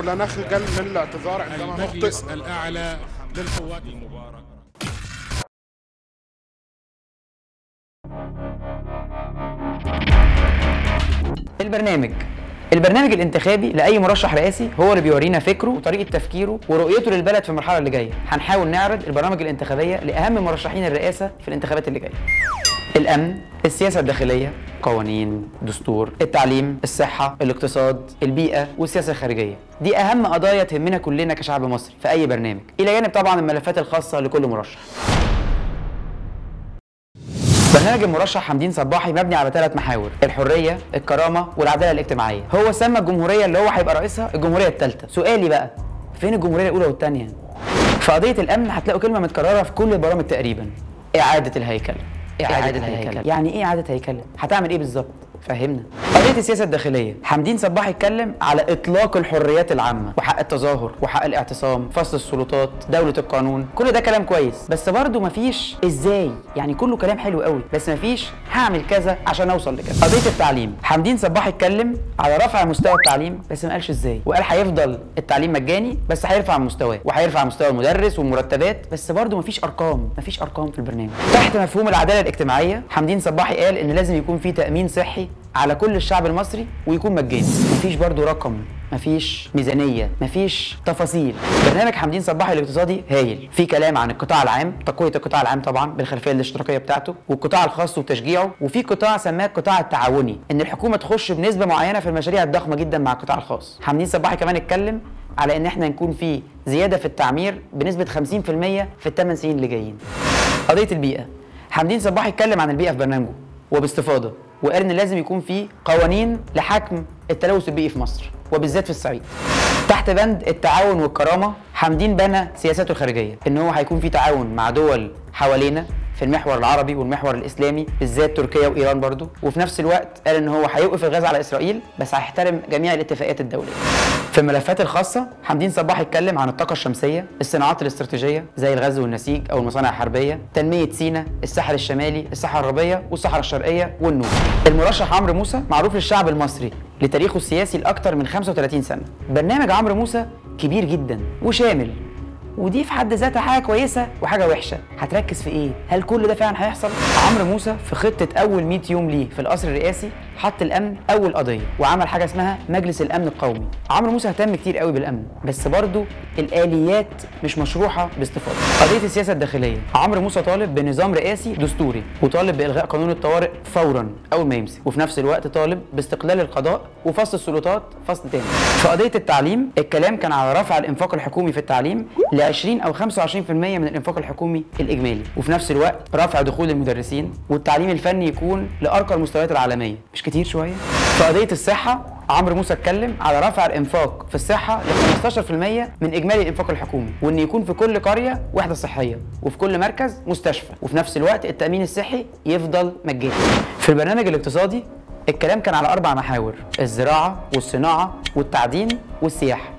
الشوارع عشناوش 30 سنة نحن لا نخجل من الاعتذار عندما نخطئ. الأعلى للقوات المباركة البرنامج. البرنامج الانتخابي لأي مرشح رئاسي هو اللي بيورينا فكره وطريقة تفكيره ورؤيته للبلد في المرحلة اللي جاية. هنحاول نعرض البرامج الانتخابية لأهم مرشحين الرئاسة في الانتخابات اللي جاية. الأمن السياسة الداخلية قوانين دستور التعليم الصحة الاقتصاد البيئة والسياسة الخارجية. دي أهم قضايا تهمنا كلنا كشعب مصري في أي برنامج إلى جانب طبعا الملفات الخاصة لكل مرشح. برنامج المرشح حمدين صباحي مبني على ثلاث محاور الحرية الكرامة والعدالة الاجتماعية. هو سمى الجمهورية اللي هو هيبقى رئيسها الجمهورية الثالثة. سؤالي بقى فين الجمهورية الأولى والثانية؟ في قضية الأمن هتلاقوا كلمة متكررة في كل البرامج تقريبا إعادة الهيكله إعادة, الهيكله يعني إيه إعادة هيكله هتعمل إيه بالظبط؟ فهمنا. قضية السياسة الداخلية. حمدين صباح اتكلم على إطلاق الحريات العامة وحق التظاهر وحق الاعتصام فصل السلطات دولة القانون. كل ده كلام كويس بس برضه مفيش إزاي؟ يعني كله كلام حلو قوي بس مفيش هعمل كذا عشان أوصل لكذا قضية التعليم. حمدين صباح اتكلم على رفع مستوى التعليم بس ما قالش إزاي. وقال هيفضل التعليم مجاني بس هيرفع مستواه وهيرفع مستوى المدرس والمرتبات بس برضه مفيش أرقام مفيش أرقام في البرنامج. تحت مفهوم العدالة الاجتماعية حمدين صباحي قال إن لازم يكون في تأمين صحي على كل الشعب المصري ويكون مجاني. مفيش برضو رقم مفيش ميزانية مفيش تفاصيل. برنامج حمدين صباحي الاقتصادي هايل. في كلام عن القطاع العام تقوية القطاع العام طبعا بالخلفية الاشتراكية بتاعته والقطاع الخاص وتشجيعه وفي قطاع سماه القطاع التعاوني إن الحكومة تخش بنسبة معينة في المشاريع الضخمة جدا مع القطاع الخاص. حمدين صباحي كمان اتكلم على إن إحنا نكون في زيادة في التعمير بنسبة 50% في الثمان سنين اللي جايين. قضية البيئة. حمدين صباحي اتكلم عن البيئة في برنامجه وباستفاضة. وقال ان لازم يكون في قوانين لحجم التلوث البيئي في مصر وبالذات في الصعيد. تحت بند التعاون والكرامة حمدين بنى سياساته الخارجية إن هو هيكون في تعاون مع دول حوالينا في المحور العربي والمحور الإسلامي بالذات تركيا وإيران برضو. وفي نفس الوقت قال إن هو هيوقف الغاز على إسرائيل بس هيحترم جميع الاتفاقيات الدولية. في الملفات الخاصة حمدين صباح اتكلم عن الطاقة الشمسية الصناعات الاستراتيجية زي الغاز والنسيج أو المصانع الحربية تنمية سيناء الساحل الشمالي الصحراء الغربية والصحراء الشرقية والنوبه المرشح عمرو موسى معروف للشعب المصري لتاريخه السياسي لاكثر من 35 سنة. برنامج عمرو موسى كبير جدا وشامل ودي في حد ذاتها حاجة كويسة وحاجة وحشة. هتركز في إيه؟ هل كل ده فعلا هيحصل؟ عمرو موسى في خطة أول 100 يوم ليه في القصر الرئاسي؟ حط الأمن أول قضية وعمل حاجة اسمها مجلس الأمن القومي. عمرو موسى اهتم كتير قوي بالأمن بس برضه الآليات مش مشروحة باستفاضة. قضية السياسة الداخلية عمرو موسى طالب بنظام رئاسي دستوري وطالب بإلغاء قانون الطوارئ فورا أول ما يمسك وفي نفس الوقت طالب باستقلال القضاء وفصل السلطات فصل تاني. في قضية التعليم الكلام كان على رفع الإنفاق الحكومي في التعليم ل 20 أو 25% من الإنفاق الحكومي الإجمالي وفي نفس الوقت رفع دخول المدرسين والتعليم الفني يكون لأرقى المستويات العالمية. مش كتير شوية. في قضية الصحة عمرو موسى اتكلم على رفع الإنفاق في الصحة ل 15% من إجمالي الإنفاق الحكومي وإن يكون في كل قرية وحدة صحية وفي كل مركز مستشفى وفي نفس الوقت التأمين الصحي يفضل مجاني. في البرنامج الاقتصادي الكلام كان على أربع محاور الزراعة والصناعة والتعدين والسياحة.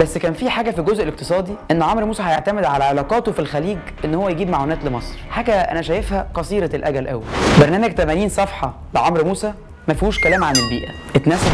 بس كان في حاجة في الجزء الاقتصادي إن عمرو موسى هيعتمد على علاقاته في الخليج إن هو يجيب معونات لمصر. حاجة أنا شايفها قصيرة الأجل قوي برنامج 80 صفحة لعمرو موسى ما فيهوش كلام عن البيئة. اتنسى.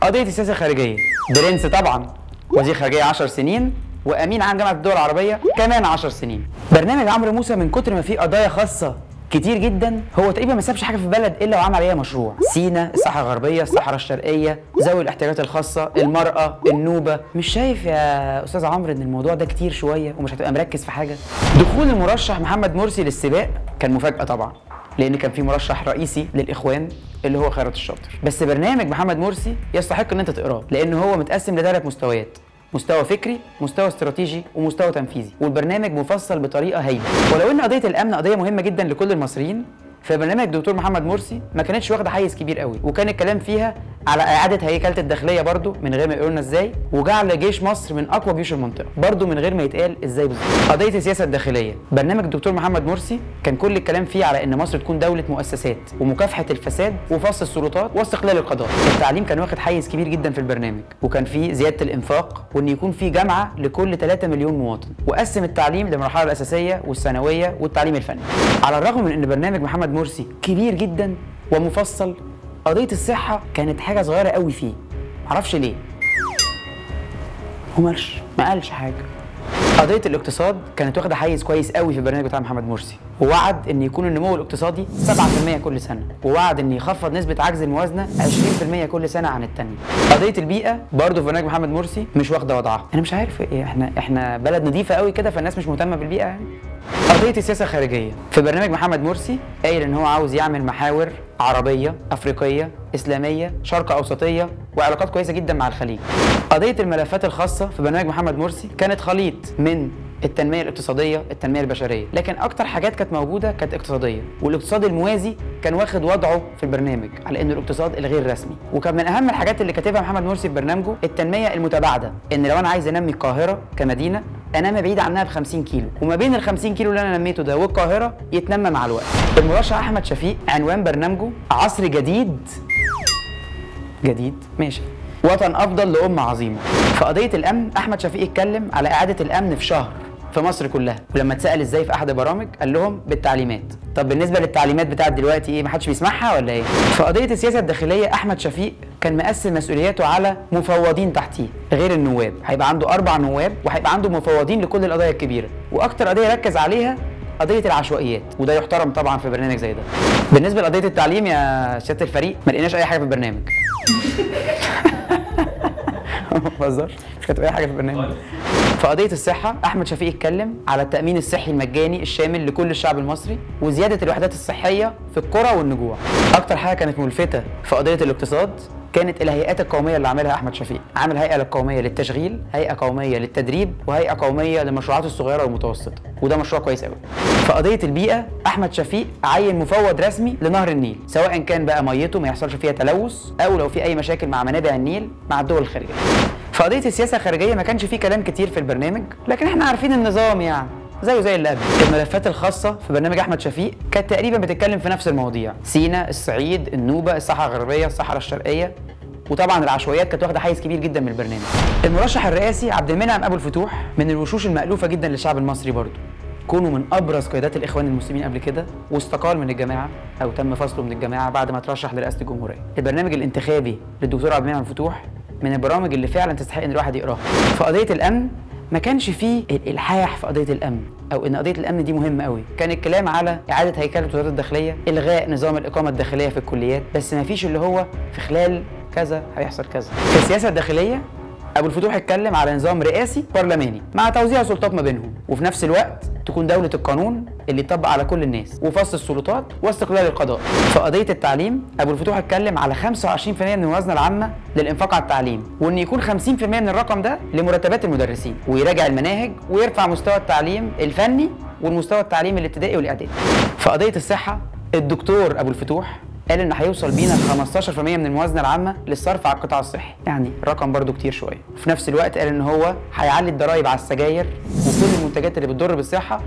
قضية السياسة الخارجية. برنس طبعا. وزير خارجية 10 سنين. وأمين عام جامعة الدول العربية كمان 10 سنين. برنامج عمرو موسى من كتر ما فيه قضايا خاصة كتير جدا هو تقريبا ما سابش حاجة في البلد إلا وعمل عليها مشروع. سينا الصحراء الغربية الصحراء الشرقية ذوي الاحتياجات الخاصة المرأة النوبة. مش شايف يا أستاذ عمرو إن الموضوع ده كتير شوية ومش هتبقى مركز في حاجة؟ دخول المرشح محمد مرسي للسباق كان مفاجأة طبعا لأن كان في مرشح رئيسي للإخوان. اللي هو خيرت الشاطر. بس برنامج محمد مرسي يستحق إن أنت تقراه لأن هو متقسم لثلاث مستويات. مستوى فكري مستوى استراتيجي ومستوى تنفيذي. والبرنامج مفصل بطريقة هايلة. ولو إن قضية الأمن قضية مهمة جدا لكل المصريين فبرنامج الدكتور محمد مرسي ما كانتش واخدة حيز كبير قوي وكان الكلام فيها على إعادة هيكلة الداخلية برضو من غير ما يقولوا لنا إزاي وجعل جيش مصر من أقوى جيوش المنطقة برضو من غير ما يتقال إزاي بالظبط. قضية السياسة الداخلية برنامج الدكتور محمد مرسي كان كل الكلام فيه على إن مصر تكون دولة مؤسسات ومكافحة الفساد وفصل السلطات واستقلال القضاء. التعليم كان واخد حيز كبير جدا في البرنامج وكان فيه زيادة الإنفاق وإن يكون في جامعة لكل 3 مليون مواطن. وقسم التعليم للمرحلة الأساسية والثانوية والتعليم الفني. على الرغم من إن برنامج محمد مرسي كبير جدا ومفصل. قضية الصحة كانت حاجة صغيرة قوي فيه. معرفش ليه. هو مالش ما قالش حاجة. قضية الاقتصاد كانت واخدة حيز كويس قوي في البرنامج بتاع محمد مرسي. ووعد إن يكون النمو الاقتصادي 7% كل سنة ووعد إن يخفض نسبة عجز الموازنة 20% كل سنة عن الثانية قضية البيئة برضه في محمد مرسي مش واخدة وضعها. أنا مش عارف إيه إحنا إحنا بلد نظيفة قوي كده فالناس مش مهتمة بالبيئة يعني. قضية السياسة الخارجية. في برنامج محمد مرسي قايل إن هو عاوز يعمل محاور عربية أفريقية إسلامية شرق أوسطية وعلاقات كويسة جدا مع الخليج. قضية الملفات الخاصة في برنامج محمد مرسي كانت خليط من التنمية الاقتصادية التنمية البشرية. لكن أكتر حاجات كانت موجودة كانت اقتصادية. والاقتصاد الموازي كان واخد وضعه في البرنامج على إنه الاقتصاد الغير رسمي. وكان من أهم الحاجات اللي كاتبها محمد مرسي في برنامجه التنمية المتباعدة. إن لو أنا عايز أنمي القاهرة كمدينة أنام بعيد عنها ب 50 كيلو. وما بين ال 50 كيلو اللي أنا نميته ده والقاهرة يتنمى مع الوقت. المرشح أحمد شفيق عنوان برنامجه عصر جديد. جديد؟ ماشي. وطن أفضل لامه عظيمة. في قضية الأمن أحمد شفيق اتكلم على إعادة الأمن في شهر. في مصر كلها. ولما اتسأل إزاي في أحد البرامج قال لهم بالتعليمات. طب بالنسبة للتعليمات بتاعت دلوقتي إيه ما حدش بيسمعها ولا إيه؟ في قضية السياسة الداخلية أحمد شفيق كان مقسم مسؤولياته على مفوضين تحتيه غير النواب. هيبقى عنده أربع نواب وهيبقى عنده مفوضين لكل القضايا الكبيرة. وأكتر قضية ركز عليها قضية العشوائيات. وده يحترم طبعا في برنامج زي ده. بالنسبة لقضية التعليم يا سيادة الفريق ما لقيناش أي حاجة في البرنامج. ما بهزرش. مش كاتب أي حاجة في البرنامج. في قضية الصحة أحمد شفيق اتكلم على التأمين الصحي المجاني الشامل لكل الشعب المصري وزيادة الوحدات الصحية في القرى والنجوع. أكتر حاجة كانت ملفتة في قضية الاقتصاد كانت الهيئات القومية اللي عاملها أحمد شفيق. عامل هيئة قومية للتشغيل هيئة قومية للتدريب وهيئة قومية للمشروعات الصغيرة والمتوسطة. وده مشروع كويس قوي في قضية البيئة أحمد شفيق عين مفوض رسمي لنهر النيل سواء كان بقى ميته ما يحصلش فيها تلوث أو لو في أي مشاكل مع منابع النيل مع الدول الخارجية. في قضيه السياسة الخارجية ما كانش فيه كلام كتير في البرنامج لكن إحنا عارفين النظام يعني زيه زي اللي قبل الملفات الخاصة في برنامج أحمد شفيق كانت تقريبا بتتكلم في نفس المواضيع سينا الصعيد النوبة الصحراء الغربية الصحراء الشرقية وطبعا العشوائيات كانت واخدة حيز كبير جدا من البرنامج. المرشح الرئاسي عبد المنعم أبو الفتوح من الوشوش المألوفة جدا للشعب المصري برضه. كونه من أبرز قيادات الإخوان المسلمين قبل كده واستقال من الجماعة أو تم فصله من الجماعة بعد ما ترشح لرئاسة الجمهورية. البرنامج الانتخابي للدكتور عبد المنعم الفتوح من البرامج اللي فعلا تستحق إن الواحد يقراها. في قضيه الأمن ما كانش فيه الالحاح في قضية الأمن أو إن قضية الأمن دي مهمة قوي كان الكلام على إعادة هيكلة وزاره الداخلية إلغاء نظام الإقامة الداخلية في الكليات بس ما فيش اللي هو في خلال كذا هيحصل كذا في السياسة الداخلية أبو الفتوح اتكلم على نظام رئاسي برلماني مع توزيع سلطات ما بينهم وفي نفس الوقت تكون دولة القانون اللي يطبق على كل الناس وفصل السلطات واستقلال القضاء. في قضية التعليم أبو الفتوح اتكلم على 25% من الموازنة العامة للإنفاق على التعليم وإن يكون 50% من الرقم ده لمرتبات المدرسين ويراجع المناهج ويرفع مستوى التعليم الفني والمستوى التعليمي الابتدائي والإعدادي. في قضية الصحة الدكتور أبو الفتوح قال إن هيوصل بينا ل 15% من الموازنة العامة للصرف على القطاع الصحي. يعني رقم برضو كتير شوية. في نفس الوقت قال إن هو هيعلي الضرايب على السجاير وكل المنتجات اللي بتضر بالصحة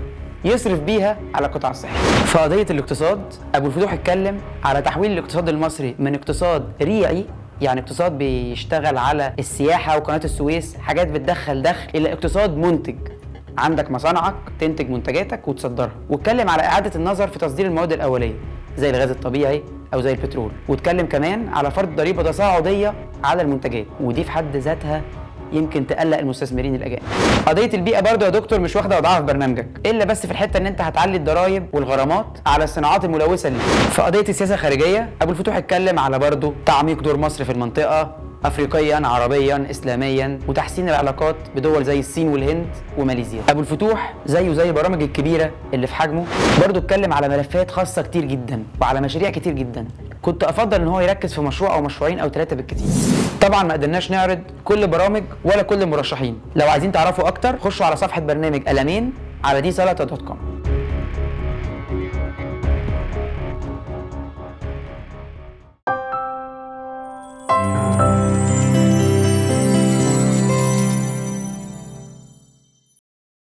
يصرف بيها على القطاع الصحي. في قضيه الاقتصاد أبو الفتوح اتكلم على تحويل الاقتصاد المصري من اقتصاد ريعي يعني اقتصاد بيشتغل على السياحة وقناة السويس حاجات بتدخل دخل إلى اقتصاد منتج. عندك مصانعك تنتج منتجاتك وتصدرها. واتكلم على إعادة النظر في تصدير المواد الأولية. زي الغاز الطبيعي أو زي البترول واتكلم كمان على فرض ضريبة تصاعدية على المنتجات ودي في حد ذاتها يمكن تقلق المستثمرين الأجانب. قضية البيئة برضو يا دكتور مش واخدة وضعها في برنامجك إلا بس في الحتة إن أنت هتعلي الضرايب والغرامات على الصناعات الملوثة ليه. في قضية السياسة الخارجية أبو الفتوح اتكلم على برضو تعميق دور مصر في المنطقة افريقيا عربيا اسلاميا وتحسين العلاقات بدول زي الصين والهند وماليزيا. أبو الفتوح زيه زي البرامج الكبيرة اللي في حجمه برضه اتكلم على ملفات خاصة كتير جدا وعلى مشاريع كتير جدا. كنت أفضل إن هو يركز في مشروع أو مشروعين أو ثلاثة بالكتير. طبعا ما قدرناش نعرض كل برامج ولا كل المرشحين. لو عايزين تعرفوا أكتر خشوا على صفحة برنامج ألأمين على دي سلطه دوت كوم.